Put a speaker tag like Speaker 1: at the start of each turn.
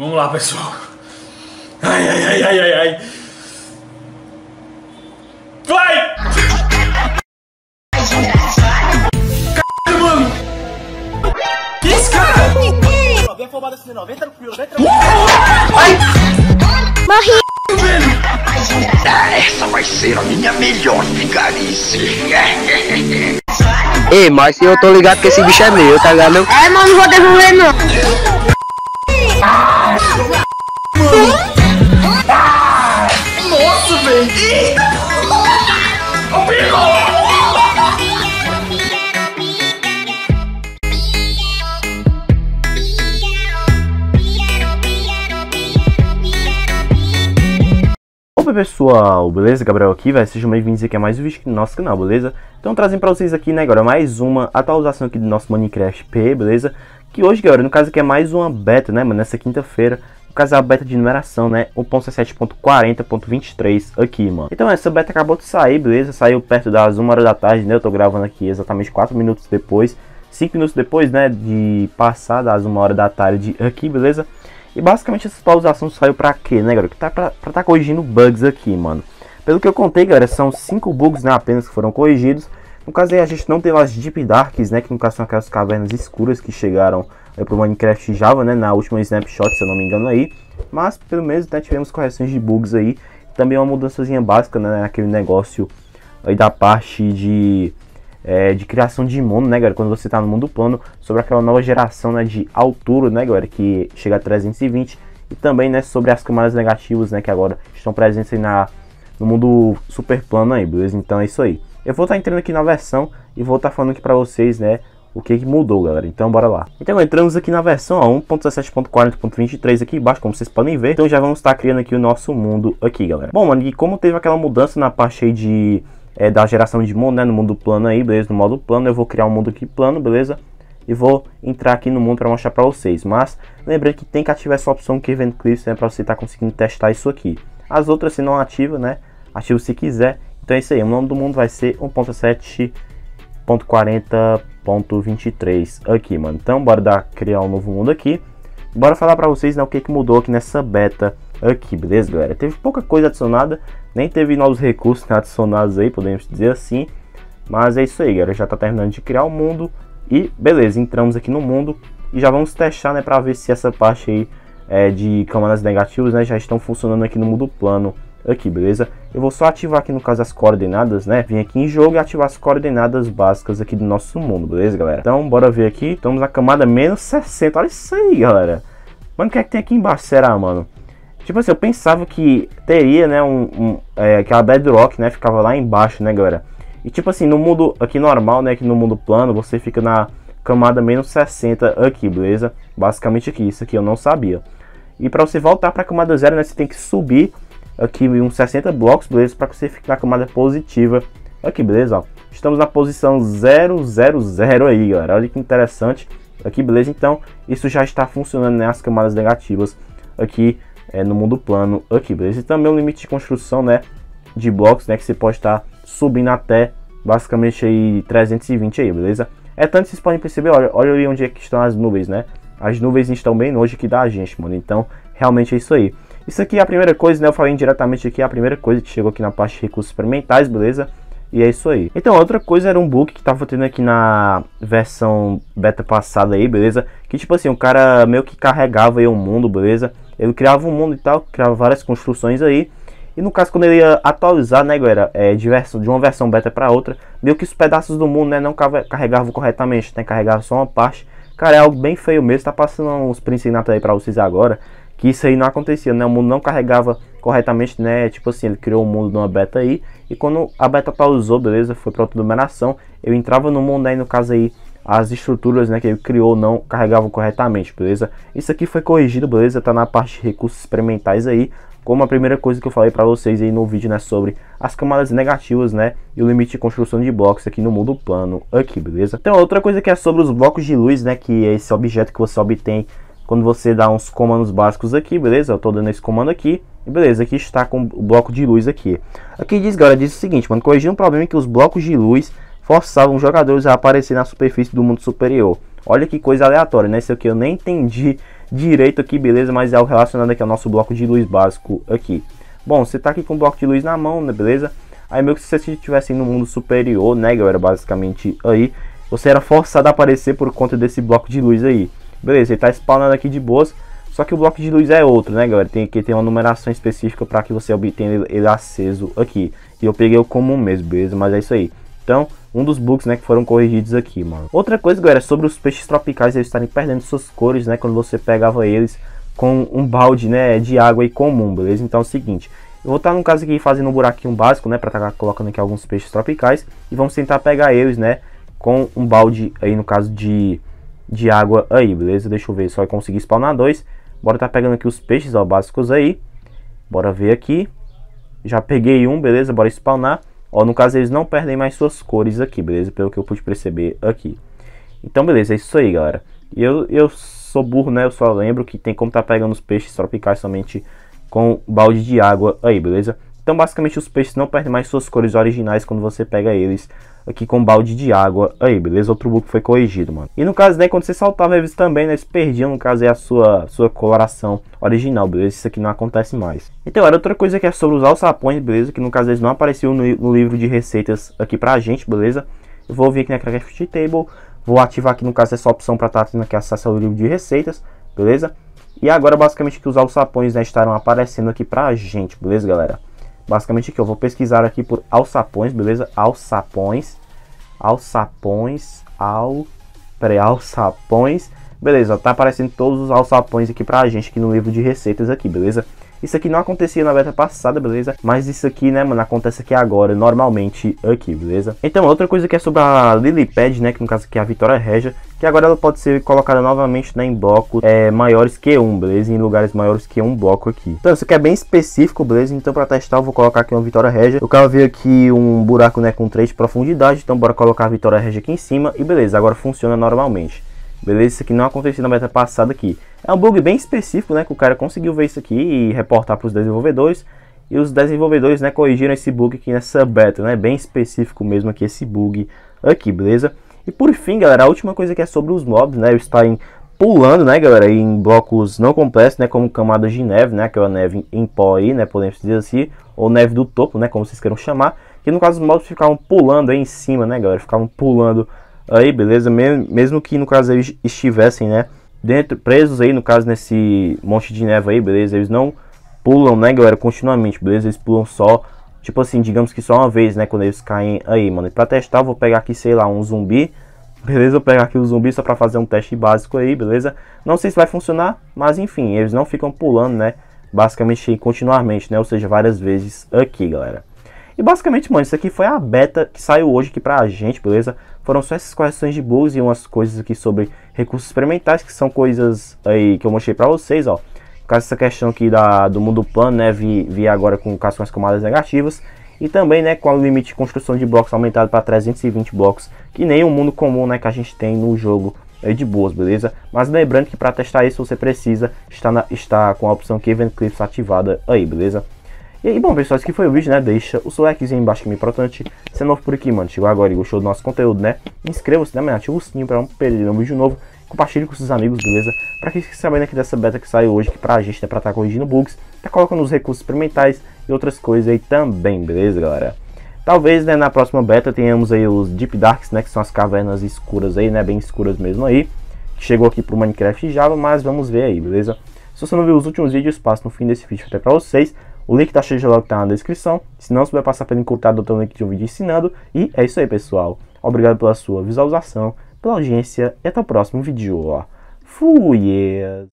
Speaker 1: Vamos lá, pessoal. Ai, ai, ai, ai, ai, ai. Vai! Caralho, mano! Que isso, cara?
Speaker 2: Vem afobado assim não, vem tranquilo, vem
Speaker 1: tranquilo. Ai! Morri!
Speaker 3: Essa vai ser a minha melhor vigarice.
Speaker 4: Ei, mas eu tô ligado que esse bicho é meu, tá ligado?
Speaker 5: É, mano, não vou devolver não.
Speaker 1: Nossa, velho! O perigo!
Speaker 6: Opa pessoal, beleza? Gabriel aqui, velho. Sejam bem-vindos aqui a mais um vídeo do nosso canal, beleza? Então trazendo pra vocês aqui, né, agora mais uma atualização aqui do nosso Minecraft P, beleza? Que hoje, galera, no caso aqui é mais uma beta, né, mano, nessa quinta-feira. É a beta de numeração, né, 1.17.40.23 aqui, mano. Então essa beta acabou de sair, beleza? Saiu perto das 1 hora da tarde, né? Eu tô gravando aqui exatamente 4 minutos depois. 5 minutos depois, né, de passar das 1 hora da tarde aqui, beleza? E basicamente essa atualização saiu pra quê, né, galera? Que tá pra, pra tá corrigindo bugs aqui, mano. Pelo que eu contei, galera, são 5 bugs, né, apenas que foram corrigidos. No caso aí a gente não teve as Deep Darks, né, que no caso são aquelas cavernas escuras que chegaram é, pro Minecraft Java, né, na última snapshot, se eu não me engano aí. Mas pelo menos né, tivemos correções de bugs aí. Também uma mudançazinha básica, né, naquele negócio aí da parte de é, de criação de mundo, né, galera? Quando você tá no mundo plano, sobre aquela nova geração, né, de altura, né, galera, que chega a 320 e também, né, sobre as camadas negativas, né, que agora estão presentes na no mundo super plano aí, beleza? Então é isso aí. Eu vou estar tá entrando aqui na versão e vou estar tá falando aqui para vocês, né, o que, que mudou, galera. Então bora lá. Então entramos aqui na versão 1.17.40.23 aqui embaixo, como vocês podem ver. Então já vamos estar criando aqui o nosso mundo aqui, galera. Bom, mano, e como teve aquela mudança na parte aí de é, da geração de mundo, né? No mundo plano aí, beleza? No modo plano, eu vou criar um mundo aqui plano, beleza? E vou entrar aqui no mundo para mostrar para vocês. Mas lembrando que tem que ativar essa opção que Event Clips, né? Para você estar tá conseguindo testar isso aqui. As outras, se não ativa, né? Ativa se quiser. Então é isso aí. O nome do mundo vai ser 1.7.40.23 aqui, mano. Então bora dar, criar um novo mundo aqui. Bora falar para vocês né, o que, que mudou aqui nessa beta aqui, beleza, galera? Teve pouca coisa adicionada, nem teve novos recursos né, adicionados aí, podemos dizer assim. Mas é isso aí, galera. Já tá terminando de criar o mundo. E beleza, entramos aqui no mundo e já vamos testar, né, para ver se essa parte aí é, de câmeras negativas, né, já estão funcionando aqui no mundo plano aqui, beleza? Eu vou só ativar aqui no caso as coordenadas, né? Vim aqui em jogo e ativar as coordenadas básicas aqui do nosso mundo, beleza, galera? Então, bora ver aqui. Estamos na camada menos 60. Olha isso aí, galera. Mano, o que é que tem aqui embaixo? Será, mano? Tipo assim, eu pensava que teria, né, um, um é, aquela bedrock, né, ficava lá embaixo, né, galera. E tipo assim, no mundo aqui normal, né, aqui no mundo plano, você fica na camada menos 60 aqui, beleza? Basicamente aqui, isso aqui eu não sabia. E para você voltar para a camada zero, né, você tem que subir aqui uns 60 blocos, beleza? Para você ficar na camada positiva aqui, beleza? Ó, estamos na posição 000 aí, galera. Olha que interessante aqui, beleza? Então, isso já está funcionando nas né, camadas negativas aqui é, no mundo plano aqui, beleza? E também o limite de construção, né, de blocos, né, que você pode estar subindo até basicamente aí 320 aí, beleza? É tanto que vocês podem perceber, olha, olha ali onde é que estão as nuvens, né? As nuvens estão bem longe aqui da gente, mano. Então, realmente é isso aí. Isso aqui é a primeira coisa, né? Eu falei diretamente aqui, é a primeira coisa que chegou aqui na parte de recursos experimentais, beleza? E é isso aí. Então, outra coisa era um bug que tava tendo aqui na versão beta passada aí, beleza? Que tipo assim, o cara meio que carregava aí o mundo, beleza? Ele criava um mundo e tal, criava várias construções aí. E no caso, quando ele ia atualizar, né, galera, é, de, versão, de uma versão beta para outra, meio que os pedaços do mundo, né, não carregavam corretamente, né, carregava só uma parte. Cara, é algo bem feio mesmo, tá passando uns princípios aí para vocês agora, que isso aí não acontecia, né, o mundo não carregava corretamente, né, tipo assim, ele criou o um mundo numa beta aí, e quando a beta atualizou, beleza, foi para outra numeração, eu entrava no mundo aí, no caso aí, as estruturas né, que ele criou não carregavam corretamente, beleza? Isso aqui foi corrigido, beleza? Tá na parte de recursos experimentais aí, como a primeira coisa que eu falei para vocês aí no vídeo, né, sobre as camadas negativas, né, e o limite de construção de blocos aqui no mundo plano aqui, beleza? Então, outra coisa que é sobre os blocos de luz, né, que é esse objeto que você obtém quando você dá uns comandos básicos aqui, beleza? Eu tô dando esse comando aqui, e beleza, aqui está com o bloco de luz aqui. Aqui diz, galera, diz o seguinte, mano, corrigir um problema que os blocos de luz forçavam jogadores a aparecer na superfície do mundo superior. Olha que coisa aleatória, né? Isso aqui eu nem entendi direito aqui, beleza? Mas é algo relacionado aqui ao nosso bloco de luz básico aqui. Bom, você tá aqui com o bloco de luz na mão, né, beleza? Aí meio que se você estivesse no mundo superior, né, galera, basicamente aí, você era forçado a aparecer por conta desse bloco de luz aí. Beleza, ele tá spawnando aqui de boas, só que o bloco de luz é outro, né, galera? Tem que ter uma numeração específica para que você obtenha ele aceso aqui. E eu peguei o comum mesmo, beleza? Mas é isso aí. Então, um dos bugs, né, que foram corrigidos aqui, mano. Outra coisa, galera, sobre os peixes tropicais eles estarem perdendo suas cores, né, quando você pegava eles com um balde, né, de água aí comum, beleza? Então é o seguinte, eu vou estar no caso aqui fazendo um buraquinho básico, né, para estar tá colocando aqui alguns peixes tropicais e vamos tentar pegar eles, né, com um balde aí no caso de, de água aí, beleza? Deixa eu ver, só conseguir spawnar dois. Bora tá pegando aqui os peixes, ó, básicos aí. Bora ver aqui. Já peguei um, beleza? Bora spawnar. Ó, no caso eles não perdem mais suas cores aqui, beleza? Pelo que eu pude perceber aqui. Então, beleza, é isso aí, galera. E eu, eu sou burro, né? Eu só lembro que tem como tá pegando os peixes tropicais somente com balde de água aí, beleza? Então, basicamente, os peixes não perdem mais suas cores originais quando você pega eles aqui com balde de água aí, beleza? Outro bug foi corrigido, mano. E no caso, né, quando você saltava eles também, né, eles perdiam, no caso, é a sua, sua coloração original, beleza? Isso aqui não acontece mais. Então, era outra coisa que é sobre os alçapões, beleza? Que no caso eles não apareciam no, no livro de receitas aqui pra gente, beleza? Eu vou vir aqui na Craft Table, vou ativar aqui, no caso, essa opção pra estar tá tendo aqui acesso ao livro de receitas, beleza? E agora, basicamente, que os alçapões, né, estarão aparecendo aqui pra gente, beleza, galera? Basicamente aqui eu vou pesquisar aqui por alçapões, beleza? Alçapões, alçapões, al, peraí, alçapões. Beleza, tá aparecendo todos os alçapões aqui pra gente aqui no livro de receitas aqui, beleza? Isso aqui não acontecia na beta passada, beleza? Mas isso aqui, né, mano, acontece aqui agora, normalmente aqui, beleza? Então, outra coisa que é sobre a Lilipad, né, que no caso aqui é a Vitória Regia, que agora ela pode ser colocada novamente né, em blocos é, maiores que um, beleza? Em lugares maiores que um bloco aqui. Então, isso aqui é bem específico, beleza? Então, para testar, eu vou colocar aqui uma Vitória Regia. Eu quero ver aqui um buraco, né, com 3 de profundidade, então bora colocar a Vitória Regia aqui em cima e beleza, agora funciona normalmente. Beleza? Isso aqui não aconteceu na beta passada aqui. É um bug bem específico, né? Que o cara conseguiu ver isso aqui e reportar para os desenvolvedores. E os desenvolvedores, né, corrigiram esse bug aqui nessa beta, né? Bem específico mesmo aqui esse bug aqui, beleza? E por fim, galera, a última coisa que é sobre os mobs, né? Eles estarem pulando, né, galera, em blocos não complexos, né, como camadas de neve, né, aquela neve em pó aí, né, podemos dizer assim, ou neve do topo, né, como vocês queiram chamar, que no caso os mobs ficavam pulando aí em cima, né, galera, ficavam pulando aí, beleza? Mesmo que no caso eles estivessem, né? Dentro, presos aí, no caso, nesse monte de neve aí, beleza? Eles não pulam, né, galera, continuamente, beleza? Eles pulam só, tipo assim, digamos que só uma vez, né? Quando eles caem aí, mano. E pra testar, vou pegar aqui, sei lá, um zumbi. Beleza? Vou pegar aqui o zumbi só pra fazer um teste básico aí, beleza? Não sei se vai funcionar, mas enfim, eles não ficam pulando, né? Basicamente, continuamente, né? Ou seja, várias vezes aqui, galera. E basicamente, mano, isso aqui foi a beta que saiu hoje aqui pra gente, beleza? Foram só essas correções de bugs e umas coisas aqui sobre recursos experimentais, que são coisas aí que eu mostrei pra vocês, ó. Caso, essa questão aqui da, do mundo plano, né, vi, vi agora com, com as camadas negativas. E também, né, com o limite de construção de blocos aumentado para 320 blocos, que nem o mundo comum, né, que a gente tem no jogo aí de boas, beleza? Mas lembrando que para testar isso você precisa estar, na, estar com a opção Event Clips ativada aí, beleza? E aí, bom, pessoal, esse aqui foi o vídeo, né? Deixa o seu likezinho embaixo que é importante. Se é novo por aqui, mano, chegou agora e gostou do nosso conteúdo, né? Inscreva-se, né, mano? Ativa o sininho pra não perder nenhum vídeo novo. Compartilhe com seus amigos, beleza? Pra quem fique sabendo aqui dessa beta que saiu hoje, que pra gente, né, pra estar tá corrigindo bugs, tá colocando os recursos experimentais e outras coisas aí também, beleza, galera? Talvez, né, na próxima beta tenhamos aí os Deep Darks, né, que são as cavernas escuras aí, né, bem escuras mesmo aí. Que chegou aqui pro Minecraft Java, mas vamos ver aí, beleza? Se você não viu os últimos vídeos, passo no fim desse vídeo até pra vocês. O link da Changelog tá na descrição. Se não, vai passar pelo encurtado, tem o link de um vídeo ensinando. E é isso aí, pessoal. Obrigado pela sua visualização, pela audiência e até o próximo vídeo. Fui!